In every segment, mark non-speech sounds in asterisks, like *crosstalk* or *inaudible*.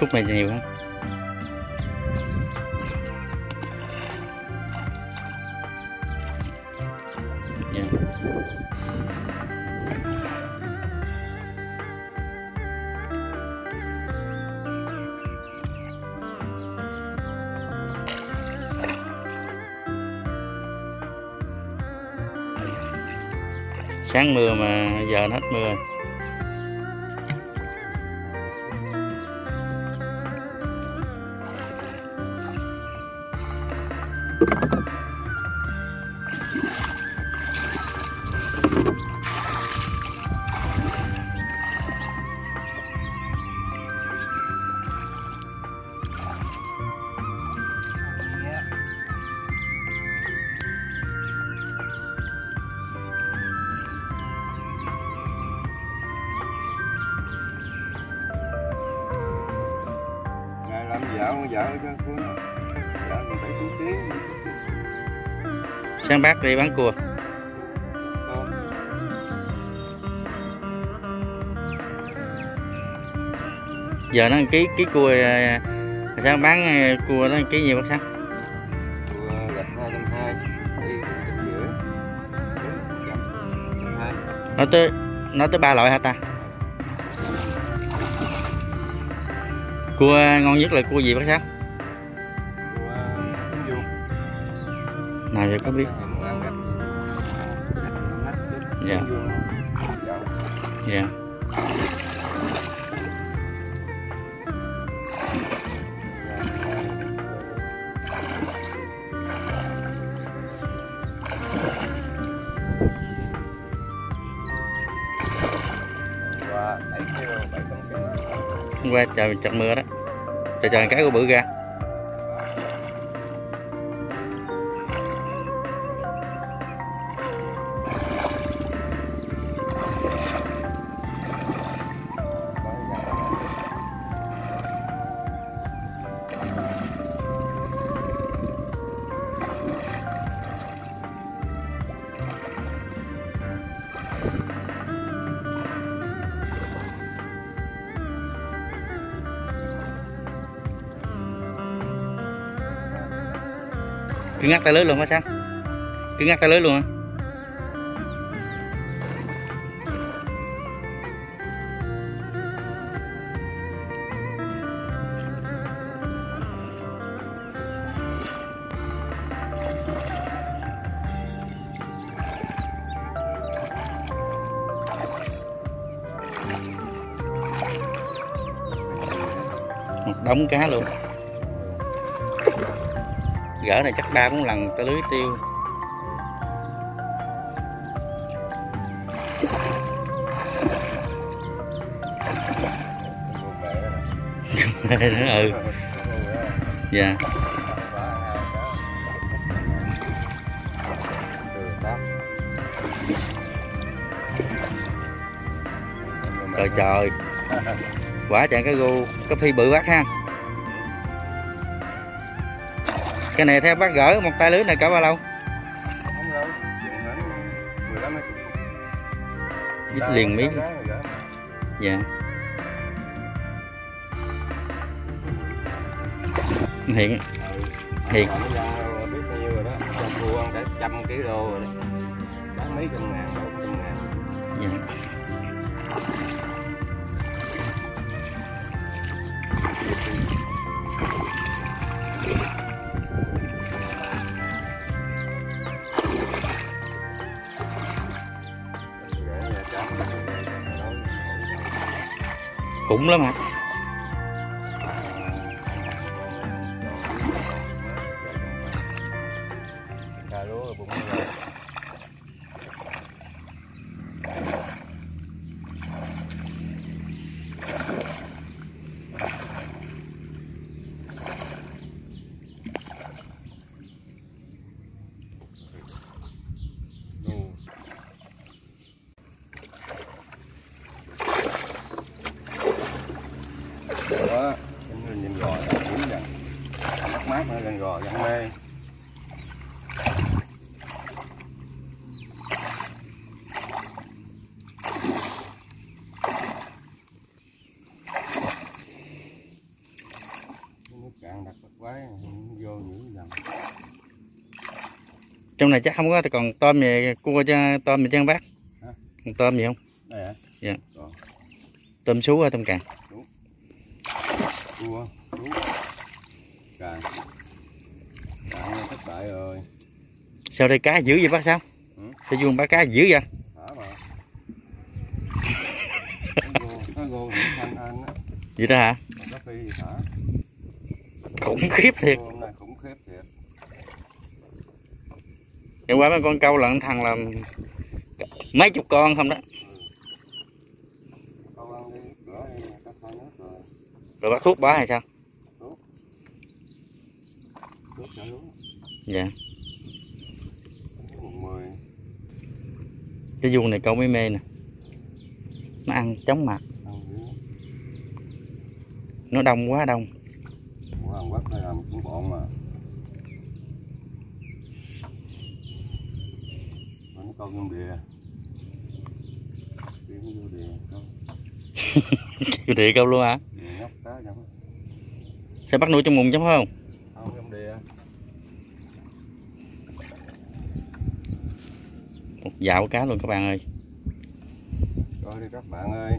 khúc này nhiều hơn Dạ. sáng mưa mà giờ hết mưa rồi. Người phải tiến sáng bác đi bán cua. Giờ nó ký ký cua à, sáng bán à, cua nó ký nhiều bác sáng. Cua gạch hai trăm hai. Nó tới nó tới ba loại hả ta cua ngon nhất là cua gì bác vuông nào giờ có biết. Dạ. dạ. qua trời trận mưa đó chờ chờ cái của bự ra cứ ngắt tay lưới luôn hả sao cứ ngắt tay lưới luôn hả một đống cá luôn gỡ này chắc ba bốn lần tới lưới tiêu. Ừ. Dạ. Trời trời. Quả chẳng cái gu, cái phi bự quá ha. Cái này theo bác gỡ một tay lưới này cả bao lâu? Không lâu mười lăm Dít liền miếng. Dạ. Hiện hiện. Biết bao nhiêu rồi đó trăm cua cả trăm đô rồi đó bán mấy trăm ngàn. Khủng lắm hả? Gò đúng rồi mát mát nữa gần gò gần mê. Quái vô nhữ dần trong này chắc không có còn tôm gì cua cho tôm gì cho bác. Hả? còn tôm gì không? Dạ. tôm sú hay tôm càng? Cua thú càng bại rồi sao đây cá dữ vậy bác sao? Ừ. sao vuông bác cá dữ vậy? Vậy đó hả? Khủng khiếp thiệt. Khủng khiếp hôm qua mấy con câu lợn thằng là mấy chục con không đó. Rồi. Rồi bác thuốc bá hay sao nước trả lúa dạ. Cái vuông này câu mới mê nè. Nó ăn chóng mặt. Nó đông quá đông. Kêu *laughs* địa. Câu. Luôn hả? Sao bắt nuôi trong mùng giống không? Không trong đìa một dạo cá luôn các bạn ơi. Coi đi các bạn ơi.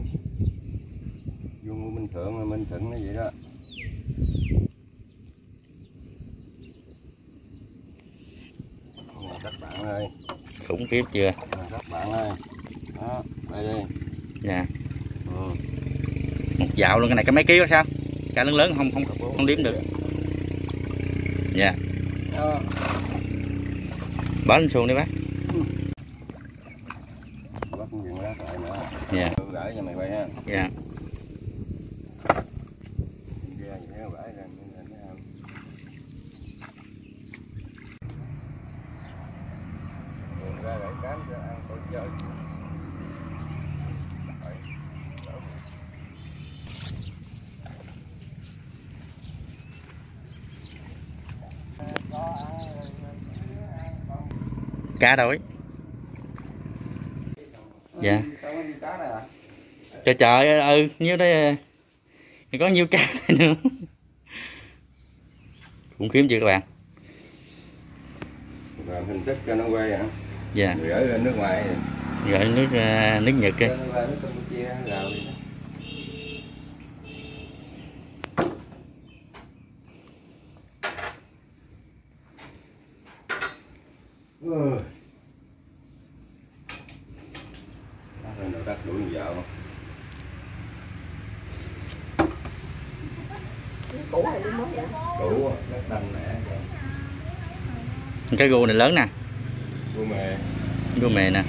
Của Minh Thượng là Minh Thịnh nó vậy đó. Các bạn ơi. Khủng khiếp chưa? Các bạn ơi. Đó đây đi. Dạ. Ừ. một dạo luôn cái này cái mấy ký đó sao? Cá lớn lớn không không không đếm được. dạ. Bỏ lên xuồng đi bác bắt những lá lại nữa dạ ừ, gửi cho mày quay ha dạ ra vậy nó gửi ra nên là nó ăn Đường ra gửi cám cho ăn coi chơi Đấy, đỡ. Có ăn rồi, ăn dạ cá đói dạ yeah trời trời ơi, ừ nhiêu đây thì có nhiêu cá đây nữa. Khủng khiếp chưa các bạn? Làm hình thức cho nó quay hả? dạ. Gửi lên nước ngoài. Gửi nước ờ, nước nhật đó. Ừ. Nó đắt đuổi dạo cũ hay mới vậy. Cũ nó đanh nè cái gô này lớn nè. Cô mẹ gô mè nè.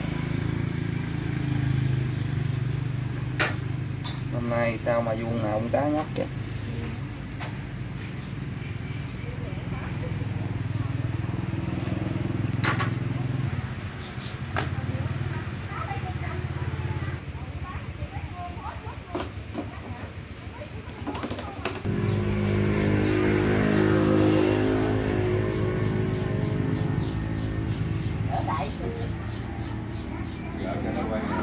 Hôm nay sao mà vuông nào cũng cá nhóc vậy gỡ cho nó quay nè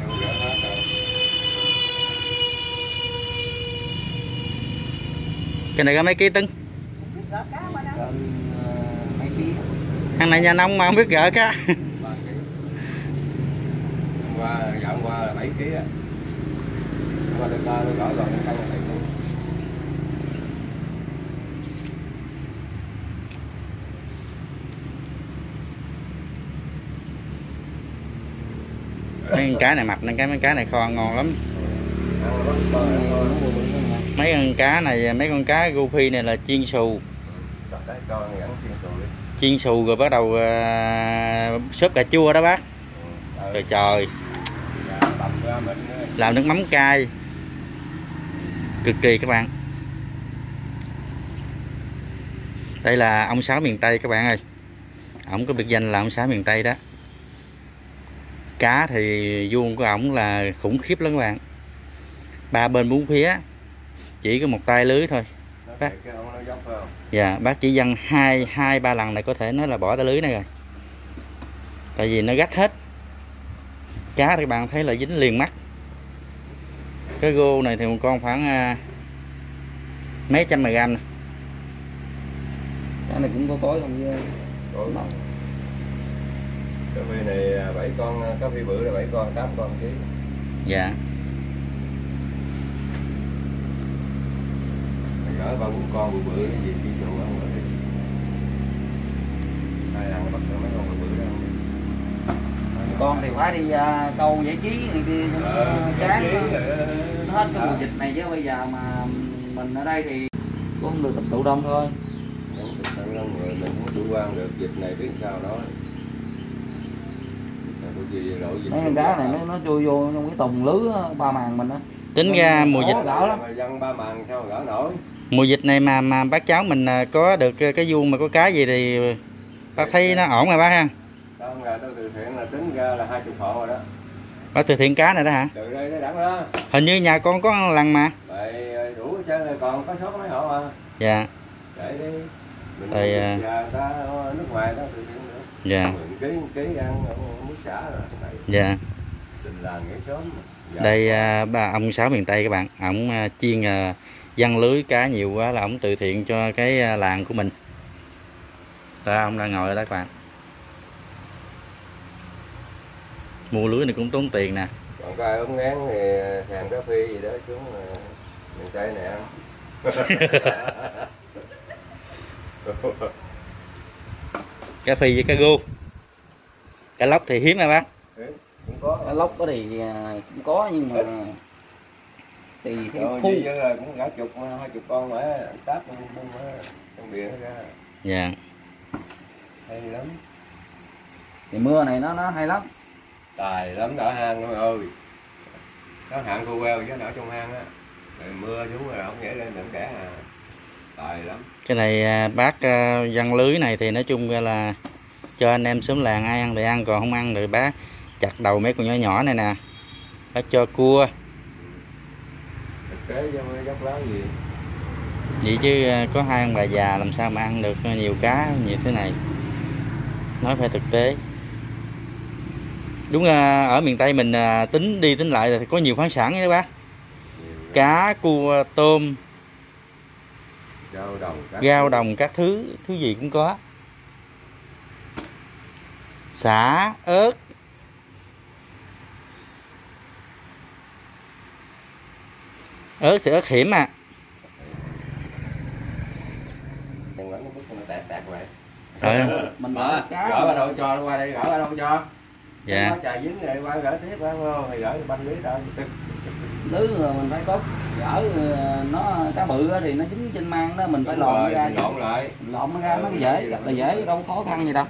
không gỡ hết rồi cái này có mấy ký tưng Trên mấy ký thằng này nhà nông mà không biết gỡ cá. Qua dạo qua là bảy ký á qua được ta tôi gỡ rồi nó không là bảy ký mấy con này mập nên cái mấy cái này kho ngon lắm mấy con cá này mấy con cá guppy này là chiên xù. Chiên xù rồi bắt đầu uh, xốp cà chua đó bác. Ừ. trời trời. Dạ, làm nước mắm cay. Cực kỳ các bạn. Đây là ông sáu miền tây các bạn ơi. Ổng có biệt danh là ông sáu miền tây đó. Cá thì vuông của ổng là khủng khiếp lắm các bạn. Ba bên bốn phía chỉ có một tay lưới thôi. Bác. thiệt cái ông nó dốc phải không? Dạ bác chỉ dăng hai hai ba lần này có thể nói là bỏ tay lưới này rồi. Tại vì nó gách hết. Cá thì các bạn thấy là dính liền mắt. Cái gô này thì một con khoảng à, mấy trăm mg nè. Cái này cũng có cối không? Chứ Còn cà phê này à, bảy con cà phê bự là bảy con tám con ký. Dạ gỡ ba bốn con bự bự gì đi vô ăn rồi hai ăn bắt được mấy con bự bự đó ăn con thì phải đi à, câu giải trí này kia cho nó Ờ, chán cái nó- ờ, nó hết cái mùa dịch này chứ bây giờ mà mình ở đây thì cũng không được tập tụ đông thôi. Đúng, thực sự là người mình không chủ quan được dịch này biết sao dịch mấy con cá này nó nó chui vô trong cái tùng lưới ba màng mình á. Tính ra mùa dịch gỡ lắm. mà dân ba màn sao gỡ nổi mùa dịch này mà mà bác cháu mình à, có được cái vuông mà có cá gì thì bác thấy nó ổn rồi bác ha? Không là tôi từ thiện là tính ra là hai chục hộ rồi đó. Bác từ thiện cá này đó hả? Từ đây tới đẳng đó. Hình như nhà con có lần mà. Vậy đủ hết trơn rồi còn có sót mấy hộ mà. Dạ. Để đi. Mình Rồi, à. người ta nước ngoài đó từ thiện nữa. Dạ. Mình ký ký ăn ở mức xã rồi dạ. Tình làng nghĩa sớm mà. Dạ. đây à, bà ông sáu miền tây các bạn. Ổng à, chiên à, văn lưới cá nhiều quá là ổng từ thiện cho cái à, làng của mình. Đó ông đang ngồi ở đó các bạn. Mua lưới này cũng tốn tiền nè. Còn có ai ống ngán thì thèm cà phê gì đó xuống là miền tây này ăn. *laughs* Cá phi với cá gô. Cá lóc thì hiếm hả bác? Cũng có. Cái lốc đó thì à, cũng có nhưng mà thì cái Rồi, khu chứ là cũng cả chục hai chục con mà táp trong trong biển ra. Dạ. Hay lắm. Thì mưa này nó nó hay lắm. Tài lắm đỡ hang thôi ơi. Nó hạng cô queo chứ nở trong hang á. Rồi mưa xuống rồi không nhảy lên đừng kẻ à tài lắm. Cái này à, bác à, văn lưới này thì nói chung ra là cho anh em xóm làng ai ăn thì ăn còn không ăn thì bác chặt đầu mấy con nhỏ nhỏ này nè. Bác cho cua tế chứ mới dốc lá gì? Vậy chứ à, có hai ông bà già làm sao mà ăn được nhiều cá như thế này? Nói phải thực tế. Đúng à, ở miền tây mình à, tính đi tính lại là có nhiều khoáng sản đó bác. Cá cua tôm rau đồng các thứ. đồng các thứ thứ gì cũng có. Xả ớt ớt thì ớt hiểm à. Rồi mình Mở, gỡ cá gỡ vào đâu cho nó qua đây gỡ vào đâu cho. Dạ. Nó trà dính rồi qua gỡ tiếp phải không thì gỡ banh lưới tao. Lưới rồi mình phải có gỡ ờ, nó cá bự á thì nó dính trên mang đó mình phải Đúng lộn rồi, ra lộn lại. Lộn nó ra nó dễ rất là dễ đâu có khó khăn gì đâu.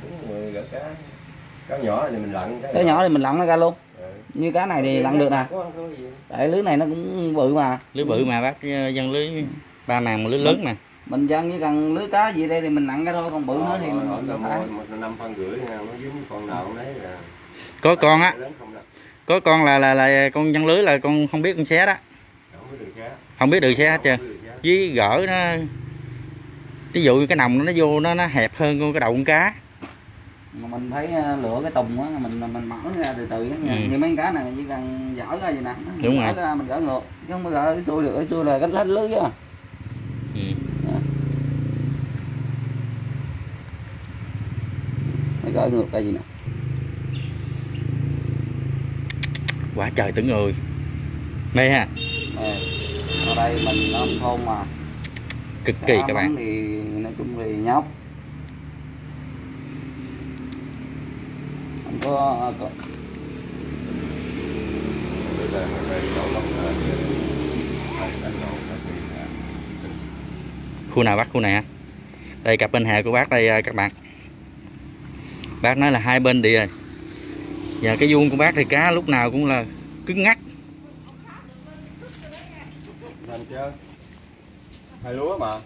gỡ cá cá nhỏ thì mình lặn cái nhỏ thì mình lặn nó ra luôn. Ừ. như cá này thì lặn được nè. tại lưới này nó cũng bự mà. Lưới bự mà bác ờ, dân lưới ba màng mà lưới lớn mà. Mình dân chỉ cần lưới cá gì đây thì mình nặng cái thôi còn bự nữa thì mình một năm phân rưỡi nha, nó dính con nào cũng lấy là có con á. Có con là là là con dân lưới là con không biết con xé đó. Không biết đường xé. Hết trơn. với gỡ nó ví dụ cái nòng nó vô nó nó hẹp hơn con cái đầu con cá mình phải ờ, lựa cái tùng á mình mình mở nó ra từ từ á. Ừ. như mấy con cá này chỉ cần dở ra vậy nè. Đúng rồi. ra mình gỡ ngược. Chứ không có gỡ cái xuôi được cái xuôi là cái hết lưới á. Ừ. phải gỡ ngược cái gì nè. Quả trời tưởng người. Mê ha. Nè, ở đây mình ở nông thôn mà. Cực kỳ Cá các bạn. thì nói chung thì nhóc không có có- Bây giờ nó về chỗ lông là hai cánh đầu nó thì là khu nào bác? Khu này hả? Đây cặp bên hè của bác đây à, các bạn. Bác nói là hai bên địa rồi. Và cái vuông của bác thì cá lúc nào cũng là cứng ngắc. Chưa? Hai lúa mà. Đó,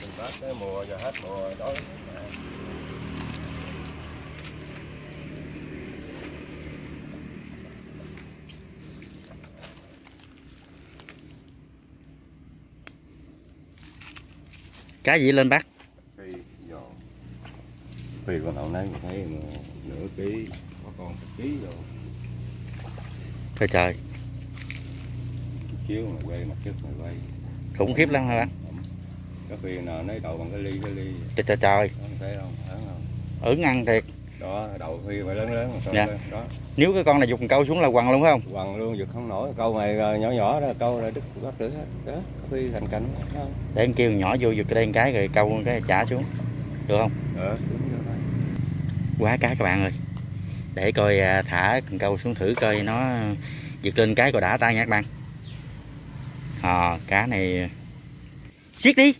Từ Tết tới mùa giờ hết mùa đói. cá gì lên bác? Thì khi con nào nấy thấy mà nửa ký có con một ký rồi. Trời. Trời chiếu mà quay mặt trước mà quay. Khủng khiếp lắm hả bạn có khi nào lấy đầu bằng cái ly cái ly. Trời trời trời thấy không? Thấy không? Ửng ăn thiệt. Đó đầu khi phải lớn lớn Dạ. đó. Nếu cái con này dùng câu xuống là quằn luôn phải không? Quằn luôn giật không nổi. Câu này à, nhỏ nhỏ đó câu là đứt bắt được hết. Đó có khi thành không? Để anh kêu nhỏ vô giật cái đây cái rồi câu cái trả xuống. Được không? Ờ vậy. Quá cá các bạn ơi. Để coi à, thả cần câu xuống thử coi nó giật lên cái coi đã tay nha các bạn. À, cá này. Siết đi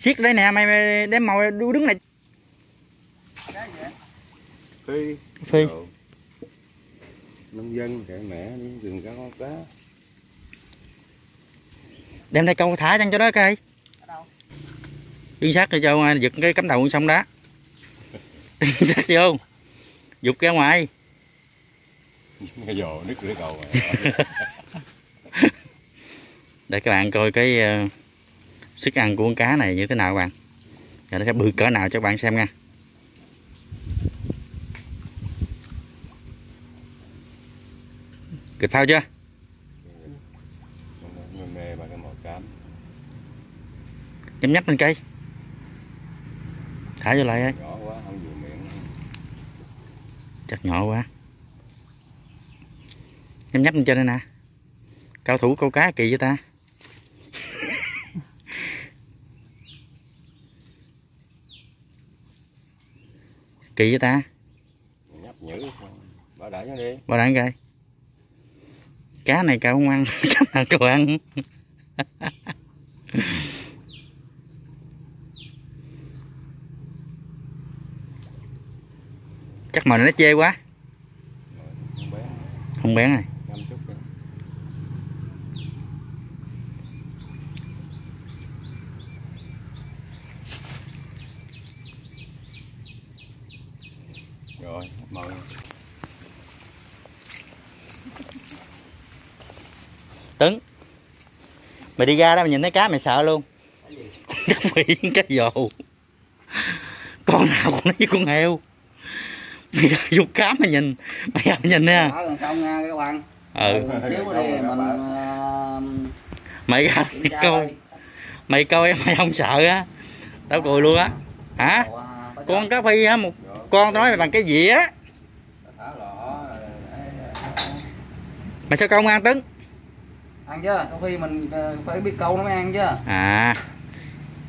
siết đây nè mày, mày đem mồi đu đứng này. Phi. Phi. Đồ. nông dân kệ mẹ đi rừng cá con cá. Đem đây câu thả chân cho nó cây yên sát cho giật cái cắm đầu xong đó. *laughs* Yên sát vô. Giục ra ngoài. Cái giò đứt lưỡi cầu *laughs* để các bạn coi cái ờ, sức ăn của con cá này như thế nào các bạn? Và nó sẽ bự cỡ nào cho các bạn xem nha. Kịch phao chưa? Nhắm nhấp lên cây. Thả vô lại ơi. Chắc nhỏ quá. Nhắm nhấp lên trên đây nè. Cao thủ câu cá kỳ với ta. Kỳ với ta? Nhấp nhữ. Bảo đại nó đi. Bao đạn coi. Cá này cậu không ăn *laughs* cá nào cậu ăn? Chắc mà nó chê quá. Không bén này năm chút đi rồi mời tấn. Mày đi ra đó mày nhìn thấy cá mày sợ luôn. Cá phỉ cá dồ con nào cũng nói với con heo. Mày ra vô cá mày nhìn. Mày ra mày nhìn nha. Ở gần xong nha các bạn. Ừ. Xíu đi mình ờ, mày ra mày coi. mày coi mày không sợ á. Tao cười luôn á. Hả? Con cá phi á một con tao nói mày bằng cái dĩa thả lọ mày sao công ăn tấn ăn chưa? Có khi mình ờ, phải biết câu nó mới ăn chứ. À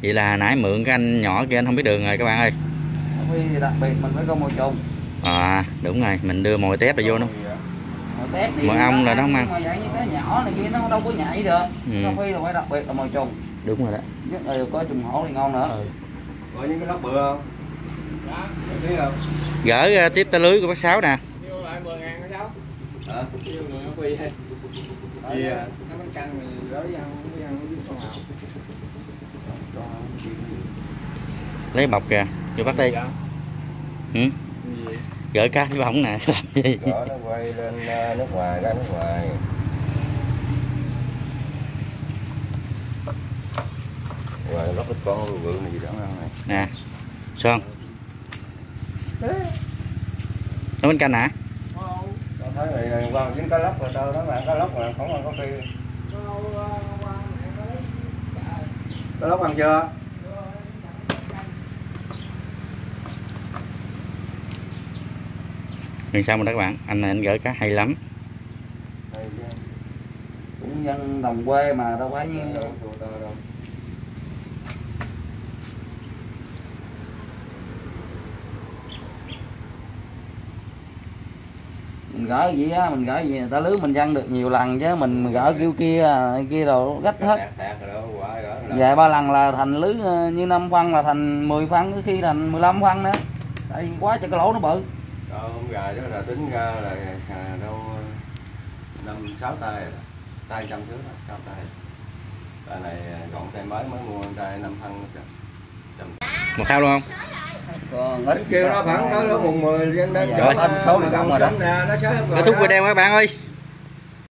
vậy là nãy mượn cái anh nhỏ kia anh không biết đường rồi các bạn ơi. Có khi đặc biệt mình phải câu mồi trùng. À đúng rồi mình đưa mồi tép vào vô nó mồi Mồi ong là nó không ăn. mà vậy như cái nhỏ này kia nó đâu có nhảy được. Ừ. có khi là phải đặc biệt là mồi trùng. Đúng rồi đó. Nhất là có trùng hổ thì ngon nữa. Có những cái lóc bự không? Biết không? Gỡ ờ, tiếp tay lưới của bác sáu nè. Lại 10 ngàn cái sáu hả? Người nó quỳ hay Nó thì gỡ đi ăn, không ăn nó với con hảo lấy bọc kìa vô bắt đi. ừ? Gỡ cá với bỏng nè *laughs* làm gì? Đó, nó quay lên ờ, nước ngoài ra nước ngoài. Rồi lóc ít con bự này gì đó ăn này. Nè son nó bánh canh hả? Tao thấy này qua dính cá lóc rồi tao nói là cá lóc mà không ăn có khi cá lóc ăn chưa? Thì sao mà đó các bạn anh này anh gỡ cá hay lắm. Cũng dân đồng quê mà đâu phải như Đâu, thua tao đâu. mình gỡ gì á mình gỡ gì người ta lưới mình văng được nhiều lần chứ mình gỡ kêu kia kia đồ gách hết. Vài ba lần là thành lưới ờ, như 5 phân là thành 10 phân có khi thành 15 phân nữa. Tại vì quá trời cái lỗ nó bự. Đâu, con gà đó là tính ra là à, đâu năm sáu tay tay trăm thứ sáu tay. Tay này à, gọn tay mới mới mua tay năm phân một thao luôn không còn ít kêu nó khoảng tới lúc mùng 10 lên đến Dạ, chỗ hết số được không rồi đó. nó thúc video các bạn ơi